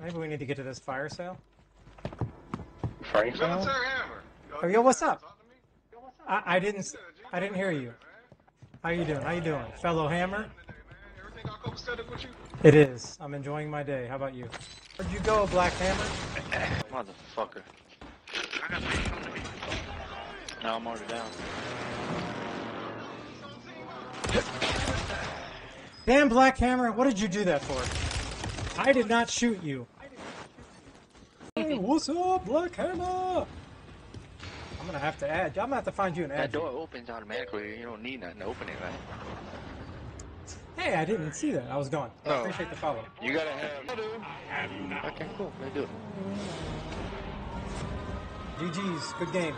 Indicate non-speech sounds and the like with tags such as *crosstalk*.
Maybe we need to get to this fire sale. Fire sale? Military hammer. Oh, yo, what's up? Talk to me. Yo, what's up? I, I didn't. s- I didn't hear you. How you doing? How you doing, fellow hammer? Today, man. Everything all copacetic with you? It is. I'm enjoying my day. How about you? Where'd you go, Black Hammer? *laughs* Motherfucker. I got fish coming to me. No, I'm already down. Damn, Black Hammer! What did you do that for? I did not shoot you. Hey, what's up, Black Hammer? I'm gonna have to add. I'm gonna have to find you an That ad. door opens automatically. You don't need nothing to open it, right? Hey, I didn't see that. I was gone. I Oh. appreciate the follow. You gotta have. Okay, cool. Let's do it. GG's. Good game.